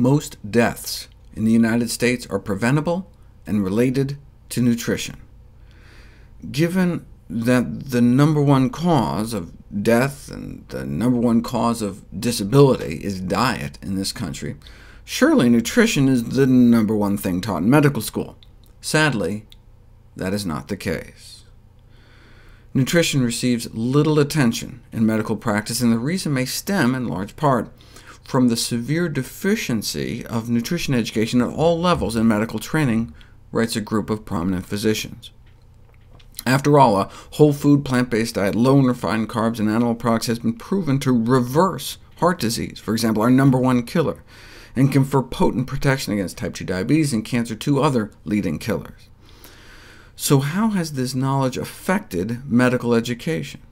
most deaths in the United States are preventable and related to nutrition. Given that the number one cause of death and the number one cause of disability is diet in this country, surely nutrition is the number one thing taught in medical school. Sadly, that is not the case. Nutrition receives little attention in medical practice, and the reason may stem, in large part, from the severe deficiency of nutrition education at all levels in medical training, writes a group of prominent physicians. After all, a whole food, plant-based diet, low in refined carbs and animal products has been proven to reverse heart disease, for example, our number one killer, and confer potent protection against type 2 diabetes and cancer, two other leading killers. So how has this knowledge affected medical education?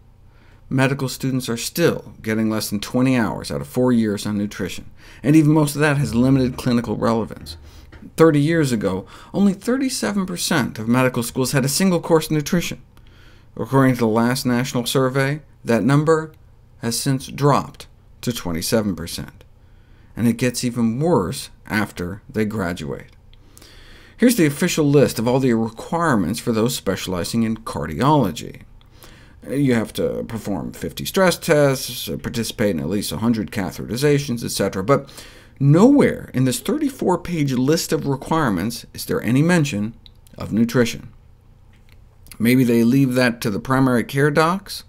Medical students are still getting less than 20 hours out of four years on nutrition, and even most of that has limited clinical relevance. 30 years ago, only 37% of medical schools had a single course in nutrition. According to the last national survey, that number has since dropped to 27%, and it gets even worse after they graduate. Here's the official list of all the requirements for those specializing in cardiology. You have to perform 50 stress tests, uh, participate in at least 100 catheterizations, etc. But Nowhere in this 34-page list of requirements is there any mention of nutrition. Maybe they leave that to the primary care docs?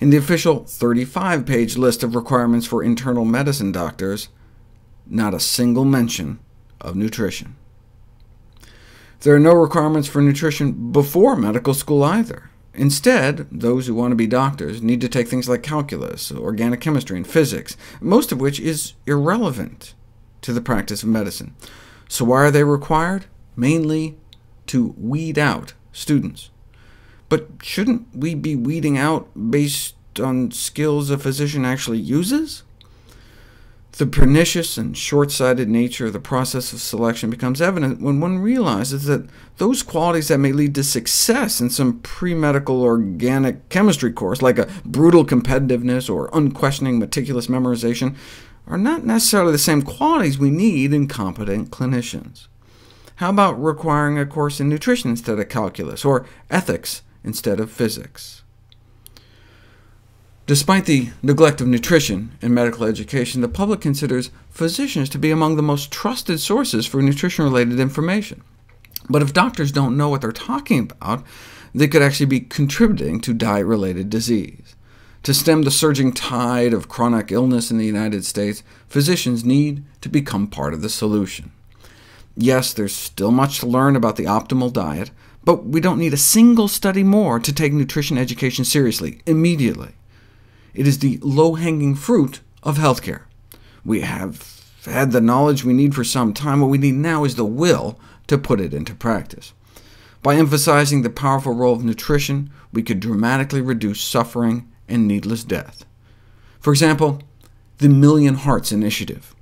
In the official 35-page list of requirements for internal medicine doctors, not a single mention of nutrition. There are no requirements for nutrition before medical school either. Instead, those who want to be doctors need to take things like calculus, organic chemistry, and physics, most of which is irrelevant to the practice of medicine. So why are they required? Mainly to weed out students. But shouldn't we be weeding out based on skills a physician actually uses? The pernicious and short-sighted nature of the process of selection becomes evident when one realizes that those qualities that may lead to success in some pre-medical organic chemistry course, like a brutal competitiveness or unquestioning meticulous memorization, are not necessarily the same qualities we need in competent clinicians. How about requiring a course in nutrition instead of calculus, or ethics instead of physics? Despite the neglect of nutrition in medical education, the public considers physicians to be among the most trusted sources for nutrition-related information. But if doctors don't know what they're talking about, they could actually be contributing to diet-related disease. To stem the surging tide of chronic illness in the United States, physicians need to become part of the solution. Yes, there's still much to learn about the optimal diet, but we don't need a single study more to take nutrition education seriously, immediately. It is the low-hanging fruit of healthcare. We have had the knowledge we need for some time. What we need now is the will to put it into practice. By emphasizing the powerful role of nutrition, we could dramatically reduce suffering and needless death. For example, the Million Hearts Initiative.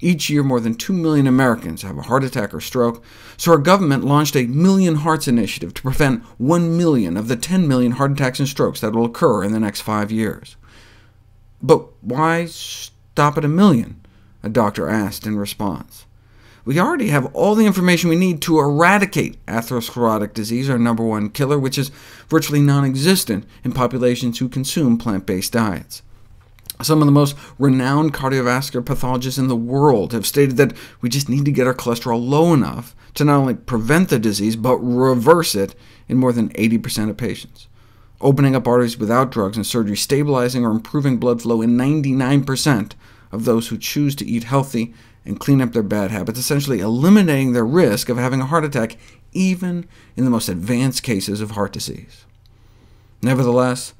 Each year, more than 2 million Americans have a heart attack or stroke, so our government launched a Million Hearts Initiative to prevent 1 million of the 10 million heart attacks and strokes that will occur in the next five years. But why stop at a million? a doctor asked in response. We already have all the information we need to eradicate atherosclerotic disease, our number one killer, which is virtually non-existent in populations who consume plant-based diets. Some of the most renowned cardiovascular pathologists in the world have stated that we just need to get our cholesterol low enough to not only prevent the disease, but reverse it in more than 80% of patients. Opening up arteries without drugs and surgery, stabilizing or improving blood flow in 99% of those who choose to eat healthy and clean up their bad habits, essentially eliminating their risk of having a heart attack, even in the most advanced cases of heart disease. Nevertheless,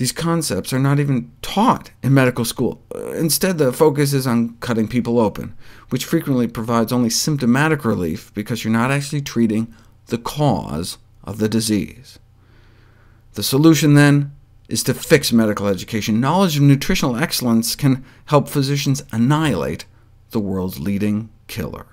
these concepts are not even taught in medical school. Uh, instead, the focus is on cutting people open, which frequently provides only symptomatic relief because you're not actually treating the cause of the disease. The solution, then, is to fix medical education. Knowledge of nutritional excellence can help physicians annihilate the world's leading killer.